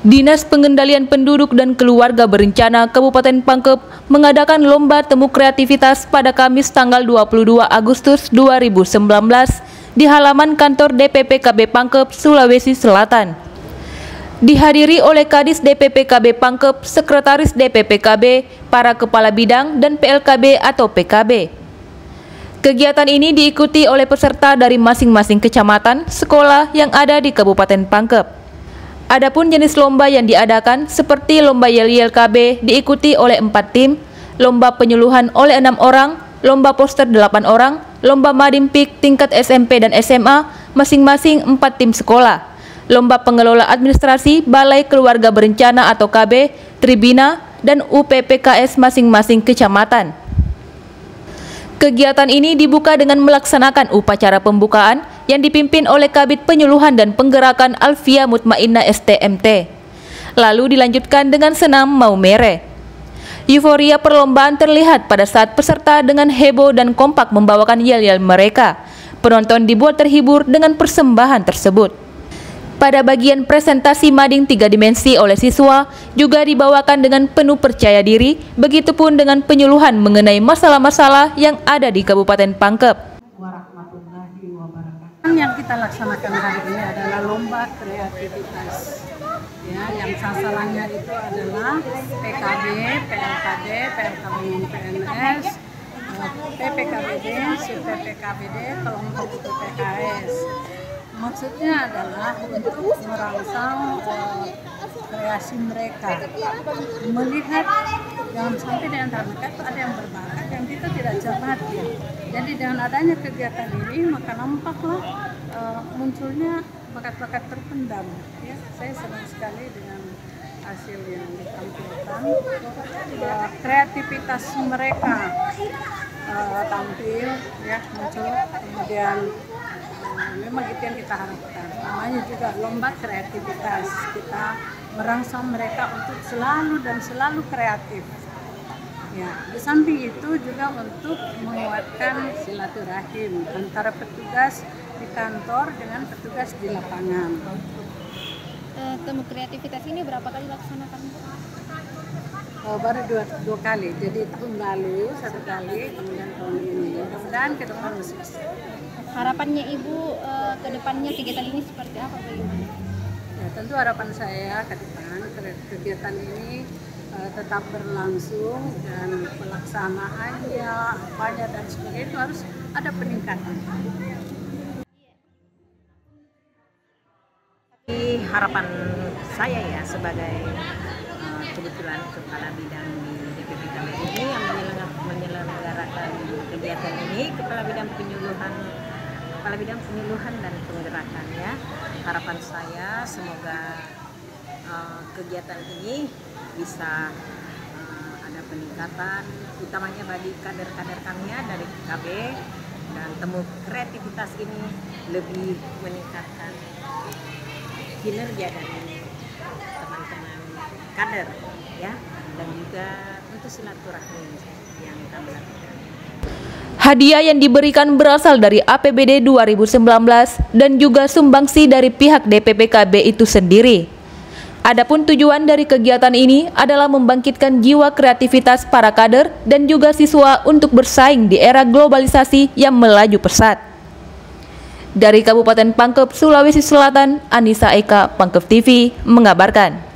Dinas Pengendalian Penduduk dan Keluarga Berencana Kabupaten Pangkep mengadakan lomba temu kreativitas pada Kamis tanggal 22 Agustus 2019 di halaman kantor DPP KB Pangkep, Sulawesi Selatan. Dihadiri oleh Kadis DPP KB Pangkep, Sekretaris DPP KB, para kepala bidang dan PLKB atau PKB. Kegiatan ini diikuti oleh peserta dari masing-masing kecamatan, sekolah yang ada di Kabupaten Pangkep. Adapun jenis lomba yang diadakan seperti lomba yel-yel KB diikuti oleh empat tim, lomba penyuluhan oleh enam orang, lomba poster delapan orang, lomba madimpik tingkat SMP dan SMA masing-masing empat tim sekolah, lomba pengelola administrasi Balai Keluarga Berencana atau KB, Tribina, dan UPPKS masing-masing kecamatan. Kegiatan ini dibuka dengan melaksanakan upacara pembukaan yang dipimpin oleh Kabit Penyuluhan dan Penggerakan Alfia Mutmainna STMT. Lalu dilanjutkan dengan senam mau mere. Euforia perlombaan terlihat pada saat peserta dengan heboh dan kompak membawakan yel-yel mereka. Penonton dibuat terhibur dengan persembahan tersebut. Pada bagian presentasi mading tiga dimensi oleh siswa juga dibawakan dengan penuh percaya diri, begitupun dengan penyuluhan mengenai masalah-masalah yang ada di Kabupaten Pangkep yang kita laksanakan hari ini adalah lomba kreativitas. Ya, yang sasarannya itu adalah PKB, PLKD, PLKB PNS, PPKBD, PPKBD, kelompok PKS. Maksudnya adalah untuk merangsang uh, kreasi mereka, melihat jangan sampai di antara mereka itu ada yang berbakat yang kita tidak cermati. Jadi dengan adanya kegiatan ini maka nampaklah uh, munculnya bakat-bakat terpendam. Ya, saya senang sekali dengan hasil yang ditampilkan. Uh, kreativitas mereka uh, tampil, ya muncul, kemudian uh, memang itu yang kita harapkan. Namanya juga lomba kreativitas. Kita merangsang mereka untuk selalu dan selalu kreatif. Ya, di samping itu juga untuk menguatkan silaturahim antara petugas di kantor dengan petugas di lapangan. Uh, temu kreativitas ini berapa kali laksanakan? Oh, baru dua, dua kali. Jadi tahun lalu satu kali, kemudian tahun ini. Mudah-mudahan ke depan bisa. Harapannya Ibu uh, ke depannya kegiatan ini seperti apa bagaimana? Ya, tentu harapan saya ke depan kegiatan ini uh, tetap berlangsung dan pelaksanaannya apanya dan sebagainya itu harus ada peningkatan. harapan saya ya sebagai uh, kebetulan kepala bidang di DPP ini yang menyelenggarakan kegiatan ini kepala bidang penyuluhan kepala bidang penyuluhan dan penggerakan ya harapan saya semoga uh, kegiatan ini bisa uh, ada peningkatan utamanya bagi kader-kader kami ya dari KB dan temu kreativitas ini lebih meningkatkan kinerja dari teman-teman kader ya dan juga untuk silaturahmi yang kami lakukan. Hadiah yang diberikan berasal dari APBD 2019 dan juga sumbangsi dari pihak DPPKB itu sendiri. Adapun tujuan dari kegiatan ini adalah membangkitkan jiwa kreativitas para kader dan juga siswa untuk bersaing di era globalisasi yang melaju pesat. Dari Kabupaten Pangkep, Sulawesi Selatan, Anissa Eka, Pangkep TV, mengabarkan.